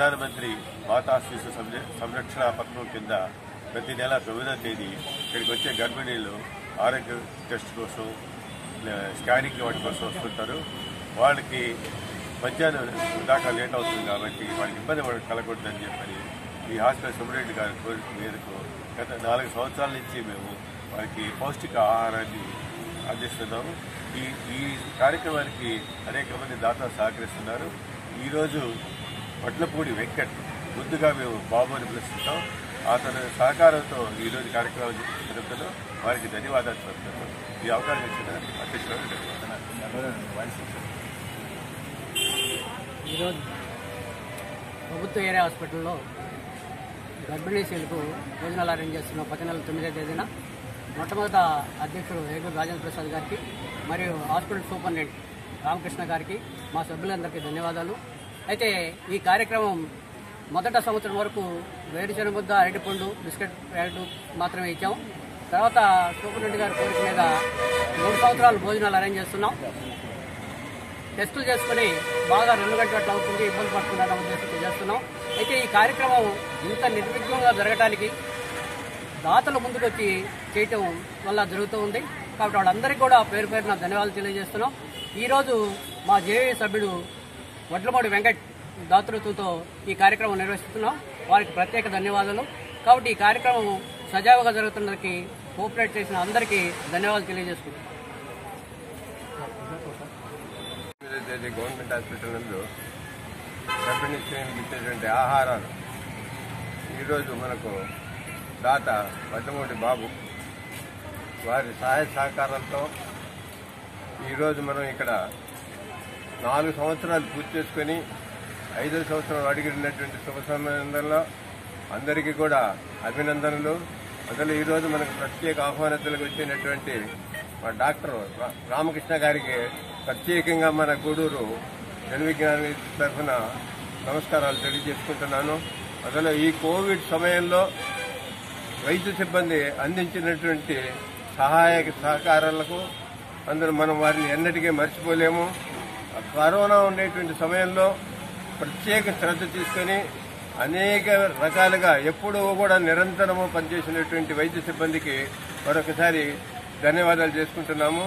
ప్రధానమంత్రి మాతా శిశు సంరక్షణ పథకం కింద ప్రతి నెల తొమ్మిదో తేదీ ఇక్కడికి వచ్చే గర్భిణీలు ఆరోగ్య టెస్ట్ కోసం స్కానింగ్ వాటి కోసం వస్తుంటారు. వాళ్ళకి మధ్యాహ్నం దాకా లేట్ అవుతుంది కాబట్టి వాళ్ళకి ఇబ్బంది పడ కలగకూడదని చెప్పని ఈ హాస్పిటల్ సుబ్రెడ్డి గారి కోరిక మేరకు గత నాలుగు సంవత్సరాల నుంచి మేము వారికి పౌష్టిక ఆహారాన్ని అందిస్తున్నాము. ఈ ఈ కార్యక్రమానికి అనేక మంది దాతలు సహకరిస్తున్నారు. ఈరోజు వడ్లపూడి వెంకట్ ముందుగా మేము బాబు అని పిలుస్తుంటాం. అతని సహకారంతో ఈరోజు కార్యక్రమం జరుపుతున్నాం వారికి ధన్యవాదాలు చెప్తున్నాం ఈ అవకాశం ఇచ్చిన అధ్యక్షులకు ఈరోజు ప్రభుత్వ ఏరియా హాస్పిటల్లో గర్భిణీ భోజనాలు అరేంజ్ చేస్తున్న పది నెలల తొమ్మిదో తేదీన మొట్టమొదట అధ్యక్షుడు ఏగూరు రాజేంద్ర ప్రసాద్ గారికి మరియు హాస్పిటల్ సూపరింటెండెంట్ రామకృష్ణ గారికి మా సభ్యులందరికీ ధన్యవాదాలు. అయితే ఈ కార్యక్రమం మొదట సంవత్సరం వరకు వేరుశెనగ ముద్ద అరటిపండు బిస్కెట్ ప్యాకెట్ మాత్రమే ఇచ్చాం. తర్వాత సూపరింటెండెంట్ గారి కోరిక మీద మూడు సంవత్సరాలు భోజనాలు అరేంజ్ చేస్తున్నాం. టెస్టులు చేసుకుని బాగా రెండు గంటల అవుతుంది ఇబ్బంది పడుతుందన్న ఉద్దేశంతో చేస్తున్నాం. అయితే ఈ కార్యక్రమం ఇంత నిర్విఘ్నంగా జరగడానికి దాతలు ముందుకొచ్చి చేయటం వల్ల జరుగుతూ ఉంది. కాబట్టి వాళ్ళందరికీ కూడా పేరు పేరున ధన్యవాదాలు తెలియజేస్తున్నాం. ఈరోజు మా జేఏ సభ్యుడు వడ్లమూడి వెంకట్ దాతృత్వంతో ఈ కార్యక్రమం నిర్వహిస్తున్నాం. వారికి ప్రత్యేక ధన్యవాదాలు. కాబట్టి ఈ కార్యక్రమం సజావుగా జరుగుతున్నదానికి కోఆపరేట్ చేసిన అందరికీ ధన్యవాదాలు తెలియజేసుకుంటున్నాం. గవర్నమెంట్ హాస్పిటల్ నందు గర్భిణీ ఇచ్చేటువంటి ఆహారాలు? ఈరోజు మనకు దాత వడ్డమూడి బాబు వారి సహాయ సహకారాలతో ఈరోజు మనం ఇక్కడ నాలుగు సంవత్సరాలు పూర్తి చేసుకొని ఐదో సంవత్సరం అడిగినటువంటి శుభ సంబంధంలో అందరికీ కూడా అభినందనలు. అసలు ఈరోజు మనకు ప్రత్యేక ఆహ్వానితులకు వచ్చినటువంటి మా డాక్టర్ రా- రామకృష్ణ గారికి ప్రత్యేకంగా మన గూడూరు జనవిజ్ఞాని తరఫున నమస్కారాలు తెలియజేసుకుంటున్నాను. అసలు ఈ కోవిడ్ సమయంలో వైద్య సిబ్బంది అందించినటువంటి సహాయక సహకారాలకు అందరూ మనం వారిని ఎన్నటికీ మర్చిపోలేము. కరోనా ఉండేటువంటి సమయంలో ప్రత్యేక శ్రద్ధ తీసుకొని అనేక రకాలుగా ఎప్పుడూ కూడా నిరంతరము పనిచేసినటువంటి వైద్య సిబ్బందికి మరొకసారి ధన్యవాదాలు చేసుకుంటున్నాము.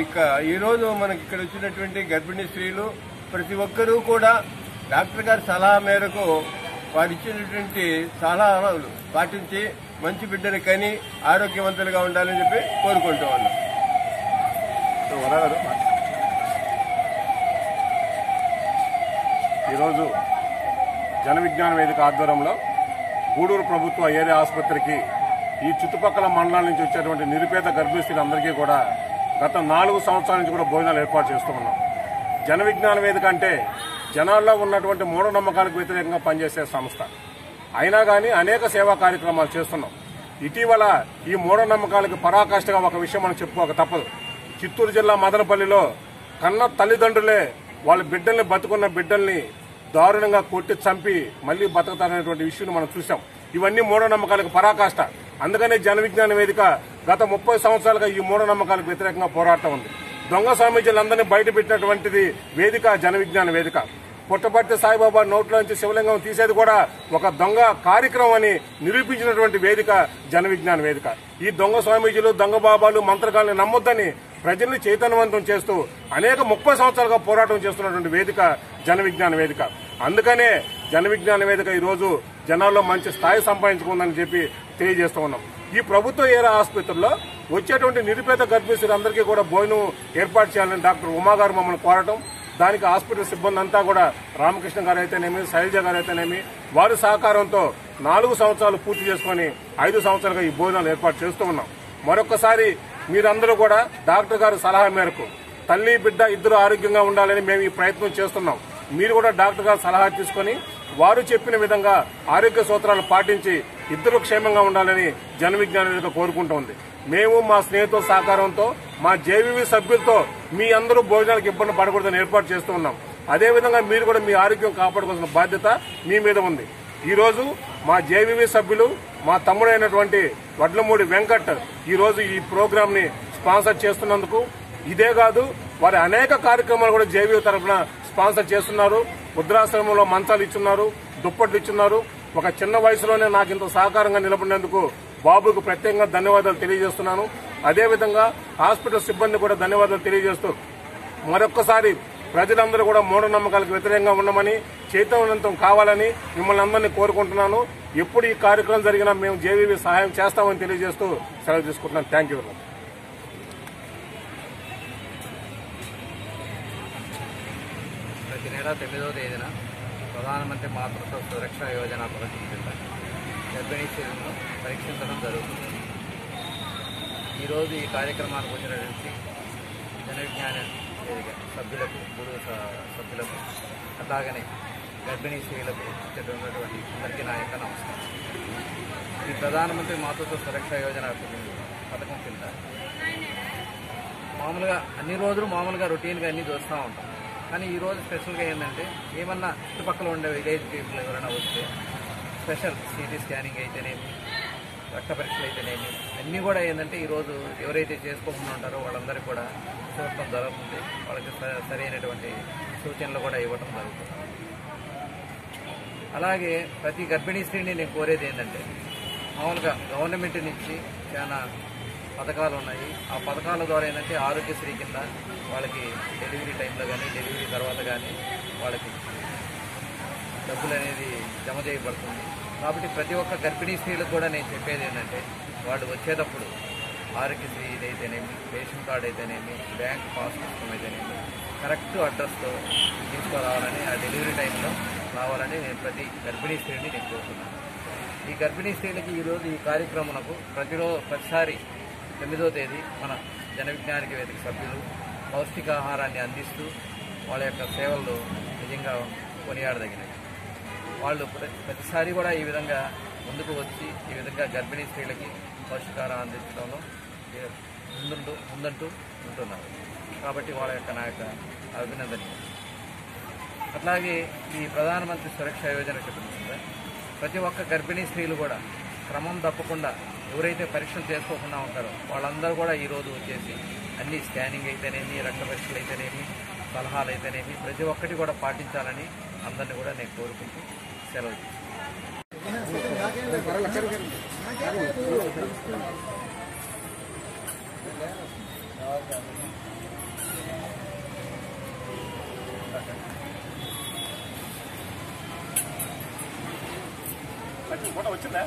ఇక ఈరోజు మనకి ఇక్కడ వచ్చినటువంటి గర్భిణీ స్త్రీలు ప్రతి ఒక్కరూ కూడా డాక్టర్ గారి సలహా మేరకు వారు ఇచ్చినటువంటి సలహాలు పాటించి మంచి బిడ్డలు కని ఆరోగ్యవంతులుగా ఉండాలని చెప్పి కోరుకుంటూ ఉన్నాం. ఈరోజు జన విజ్ఞాన వేదిక ఆధ్వర్యంలో గూడూరు ప్రభుత్వ ఏరియా ఆసుపత్రికి ఈ చుట్టుపక్కల మండలాల నుంచి వచ్చేటువంటి నిరుపేద గర్భిణీస్త్రీలందరికీ కూడా గత నాలుగు సంవత్సరాల నుంచి కూడా భోజనాలు ఏర్పాటు చేస్తూ ఉన్నాం. జన విజ్ఞాన వేదిక అంటే జనాల్లో ఉన్నటువంటి మూఢనమ్మకాలకు వ్యతిరేకంగా పనిచేసే సంస్థ. అయినా కానీ అనేక సేవా కార్యక్రమాలు చేస్తున్నాం. ఇటీవల ఈ మూఢనమ్మకాలకు పరాకాష్ఠగా ఒక విషయం మనం చెప్పుకోక తప్పదు. చిత్తూరు జిల్లా మదనపల్లిలో కన్న తల్లిదండ్రులే వాళ్ళ బిడ్డల్ని బతుకున్న బిడ్డల్ని దారుణంగా కొట్టి చంపి మళ్ళీ బతకతారనేటువంటి విషయం మనం చూసాం ఇవన్నీ మూఢనమ్మకాలకు పరాకాష్ట. అందుకనే జన విజ్ఞాన వేదిక గత ముప్పై సంవత్సరాలుగా ఈ మూఢనమ్మకాలకు వ్యతిరేకంగా పోరాటం ఉంది. దొంగ స్వామీజీలందరినీ బయట పెట్టినటువంటిది వేదిక జన విజ్ఞాన వేదిక. పుట్టపర్తి సాయిబాబా నోట్లోంచి శివలింగం తీసేది కూడా ఒక దొంగ కార్యక్రమం అని నిరూపించినటువంటి వేదిక జన విజ్ఞాన వేదిక. ఈ దొంగ స్వామీజీలు దొంగ బాబాలు మంత్రగాల్ని నమ్మొద్దని ప్రజల్ని చైతన్యవంతం చేస్తూ అనేక ముప్పై సంవత్సరాలుగా పోరాటం చేస్తున్నటువంటి వేదిక జన విజ్ఞాన వేదిక. అందుకనే జన విజ్ఞాన వేదిక ఈరోజు జనాల్లో మంచి స్థాయి సంపాదించుకుందని చెప్పి తెలియజేస్తూ ఉన్నాం. ఈ ప్రభుత్వ ఏరా ఆసుపత్రిలో వచ్చేటువంటి నిరుపేద గర్భిణీలందరికీ కూడా భోజనం ఏర్పాటు చేయాలని డాక్టర్ ఉమా గారు మమ్మల్ని కోరటం దానికి హాస్పిటల్ సిబ్బంది అంతా కూడా రామకృష్ణ గారు అయితేనేమి శైలజ గారు అయితేనేమి వారి సహకారంతో నాలుగు సంవత్సరాలు పూర్తి చేసుకుని ఐదు సంవత్సరాలుగా ఈ భోజనాలు ఏర్పాటు చేస్తూ ఉన్నాం. మరొకసారి మీరందరూ కూడా డాక్టర్ గారి సలహా మేరకు తల్లి బిడ్డ ఇద్దరు ఆరోగ్యంగా ఉండాలని మేము ఈ ప్రయత్నం చేస్తున్నాం. మీరు కూడా డాక్టర్ గారు సలహా తీసుకొని వారు చెప్పిన విధంగా ఆరోగ్య సూత్రాలు పాటించి ఇద్దరు క్షేమంగా ఉండాలని జన విజ్ఞాన వేదిక కోరుకుంటోంది మేము మా స్నేహితుల సహకారంతో మా జేవీవీ సభ్యులతో మీ అందరూ భోజనాలకు ఇబ్బంది పడకూడదని ఏర్పాటు చేస్తూ ఉన్నాం. అదేవిధంగా మీరు కూడా మీ ఆరోగ్యం కాపాడుకోవాల్సిన బాధ్యత మీ మీద ఉంది. ఈరోజు మా జేవీవీ సభ్యులు మా తమ్ముడైనటువంటి వడ్లమూడి వెంకట్ ఈ రోజు ఈ ప్రోగ్రామ్ని స్పాన్సర్ చేస్తున్నందుకు ఇదే కాదు వారి అనేక కార్యక్రమాలు కూడా జేవీ తరఫున స్పాన్సర్ చేస్తున్నారు. వృద్ధాశ్రమంలో మంచాలు ఇచ్చున్నారు. దుప్పట్లు ఇచ్చున్నారు. ఒక చిన్న వయసులోనే నాకు ఇంత సహకారంగా నిలబడినందుకు బాబుకు ప్రత్యేకంగా ధన్యవాదాలు తెలియజేస్తున్నాను. అదేవిధంగా హాస్పిటల్ సిబ్బంది కూడా ధన్యవాదాలు తెలియజేస్తూ మరొక్కసారి ప్రజలందరూ కూడా మూఢనమ్మకాలకు వ్యతిరేకంగా ఉండమని చైతన్యవంతం కావాలని మిమ్మల్ని అందరినీ కోరుకుంటున్నాను. ఎప్పుడు ఈ కార్యక్రమం జరిగినా మేము జేవీవి సహాయం చేస్తామని తెలియజేస్తూ సెలవు తీసుకుంటున్నాను. థ్యాంక్ యూ నెల తొమ్మిదవ తేదీన ప్రధానమంత్రి మాతృత్వ సురక్ష యోజన పథకం కింద గర్భిణీ స్త్రీలను పరీక్షించడం జరుగుతుంది. ఈరోజు ఈ కార్యక్రమానికి వచ్చినటువంటి జనవిజ్ఞాన వేదిక సభ్యులకు గురువు సభ్యులకు అలాగనే గర్భిణీ స్త్రీలకు ఇచ్చేటటువంటి అందరికీ నా యొక్క నమస్కారం. ఈ ప్రధానమంత్రి మాతృత్వ సురక్ష యోజన పథకం కింద మామూలుగా అన్ని రోజులు మామూలుగా రొటీన్గా అన్నీ చూస్తూ ఉంటాం. కానీ ఈరోజు స్పెషల్గా ఏంటంటే ఏమన్నా చుట్టుపక్కల ఉండే విలేజ్ పీపుల్ ఎవరైనా వస్తే స్పెషల్ సిటీ స్కానింగ్ అయితేనేమి రక్త పరీక్షలు అయితేనేమి అన్నీ కూడా ఏంటంటే ఈరోజు ఎవరైతే చేసుకోకుండా ఉంటారో వాళ్ళందరికీ కూడా చూడటం జరుగుతుంది. వాళ్ళకి సరైనటువంటి సూచనలు కూడా ఇవ్వటం జరుగుతుంది. అలాగే ప్రతి గర్భిణీ స్త్రీని నేను కోరేది ఏంటంటే మామూలుగా గవర్నమెంట్ నుంచి చాలా పథకాలు ఉన్నాయి. ఆ పథకాల ద్వారా ఏంటంటే ఆరోగ్యశ్రీ కింద వాళ్ళకి డెలివరీ టైంలో కానీ డెలివరీ తర్వాత కానీ వాళ్ళకి డబ్బులు అనేది జమ చేయబడుతుంది. కాబట్టి ప్రతి ఒక్క గర్భిణీ స్త్రీలకు కూడా నేను చెప్పేది ఏంటంటే వాళ్ళు వచ్చేటప్పుడు ఆరోగ్యశ్రీ ఇదైతేనేమి రేషన్ కార్డు అయితేనేమి బ్యాంక్ పాస్ పుస్తకం అయితేనేమి కరెక్ట్ అడ్రస్తో తీసుకురావాలని ఆ డెలివరీ టైంలో రావాలని నేను ప్రతి గర్భిణీ స్త్రీని నేను కోరుతున్నాను. ఈ గర్భిణీ స్త్రీలకి ఈరోజు ఈ కార్యక్రమంకు ప్రతిరోజు ప్రతిసారి తొమ్మిదో తేదీ మన జన విజ్ఞానిక వేదిక సభ్యులు పౌష్టికాహారాన్ని అందిస్తూ వాళ్ళ యొక్క సేవలు నిజంగా కొనియాడదగినవి. వాళ్ళు ప్రతిసారి కూడా ఈ విధంగా ముందుకు వచ్చి ఈ విధంగా గర్భిణీ స్త్రీలకి పౌష్టికాహారం అందించడంలో ముందుంటూ ముందంటూ ఉంటున్నారు. కాబట్టి వాళ్ళ యొక్క నా యొక్క అభినందనీయం. అట్లాగే ఈ ప్రధానమంత్రి సురక్ష యోజన చెప్తుంది ప్రతి ఒక్క గర్భిణీ స్త్రీలు కూడా క్రమం తప్పకుండా ఎవరైతే పరీక్షలు చేసుకోకుండా ఉంటారో వాళ్ళందరూ కూడా ఈరోజు వచ్చేసి అన్ని స్కానింగ్ అయితేనేమి రక్త పరీక్షలు అయితేనేమి సలహాలు అయితేనేమి ప్రతి ఒక్కటి కూడా పాటించాలని అందరినీ కూడా నేను కోరుకుంటూ సెలవు తీసుకుంటాను. వచ్చిందా